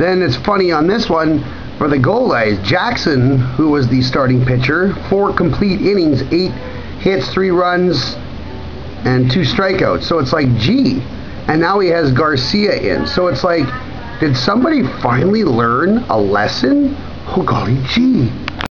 Then it's funny on this one for the Goldeyes. Jackson, who was the starting pitcher, four complete innings, eight hits, three runs, and two strikeouts. So it's like, gee. And now he has Garcia in. So it's like, did somebody finally learn a lesson? Oh golly gee.